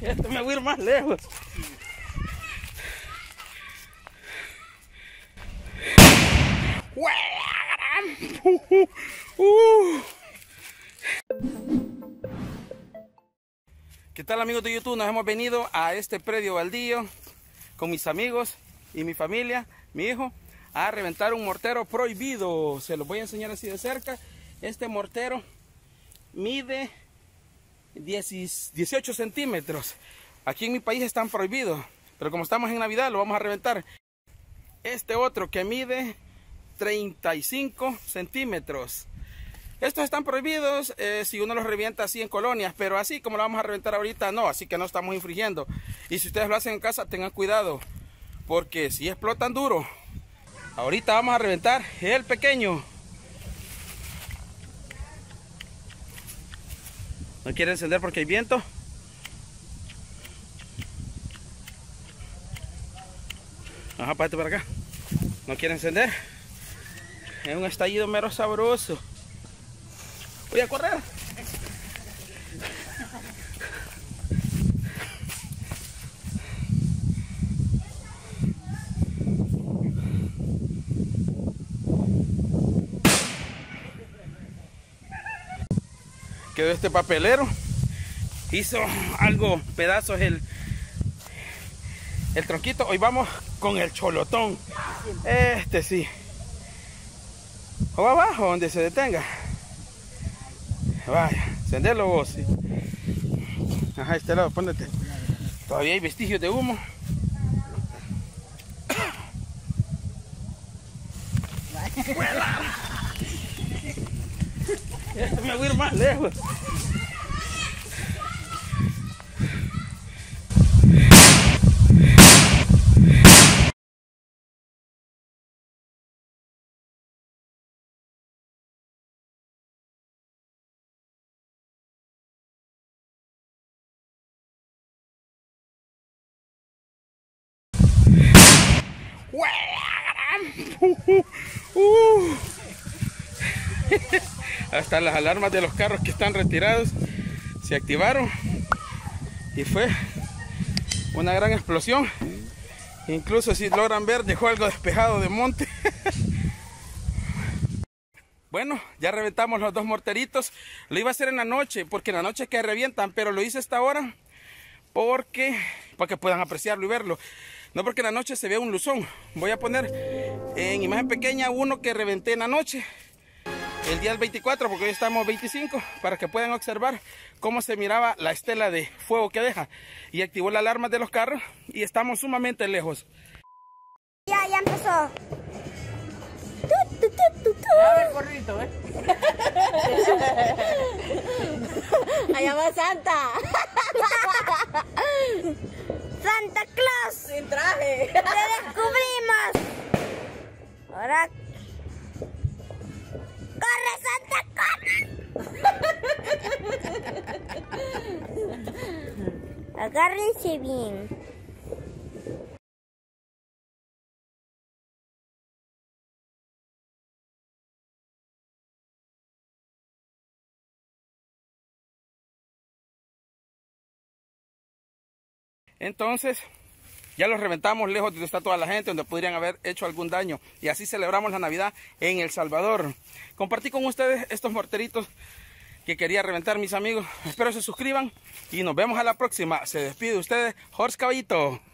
Esto me voy a ir más lejos. ¿Qué tal amigos de YouTube? Nos hemos venido a este predio baldío con mis amigos y mi familia, mi hijo, a reventar un mortero prohibido. Se los voy a enseñar así de cerca. Este mortero mide 18 centímetros. Aquí en mi país están prohibidos, pero como estamos en Navidad lo vamos a reventar. Este otro que mide 35 centímetros. Estos están prohibidos eh, si uno los revienta así en colonias, pero así como lo vamos a reventar ahorita, no, así que no estamos infringiendo. Y si ustedes lo hacen en casa, tengan cuidado, porque si explotan duro, ahorita vamos a reventar el pequeño. No quiere encender porque hay viento. Ajá, párate para acá. No quiere encender. Es un estallido mero sabroso. Voy a correr. Quedó este papelero. Hizo algo, pedazos el, el tronquito. Hoy vamos con el cholotón. Este sí. O abajo donde se detenga. Vaya, encenderlo vos. Sí. Ajá, este lado, póndete. Todavía hay vestigios de humo. Me voy a ir más lejos. Hasta las alarmas de los carros que están retirados se activaron y fue una gran explosión. Incluso si logran ver, dejó algo despejado de monte. Bueno, ya reventamos los dos morteritos. Lo iba a hacer en la noche, porque en la noche que revientan, pero lo hice esta hora porque para que puedan apreciarlo y verlo. No porque en la noche se vea un luzón. Voy a poner en imagen pequeña uno que reventé en la noche. El día del 24, porque hoy estamos 25, para que puedan observar cómo se miraba la estela de fuego que deja. Y activó la alarma de los carros y estamos sumamente lejos. Ya, ya empezó. A ver, corrito, ¿eh? Allá va Santa. Santa Claus. Sin traje. Agárrense bien. Entonces, ya los reventamos lejos de donde está toda la gente, donde podrían haber hecho algún daño. Y así celebramos la Navidad en El Salvador. Compartí con ustedes estos morteritos que quería reventar mis amigos. Espero se suscriban y nos vemos a la próxima. Se despide de ustedes, Jorge.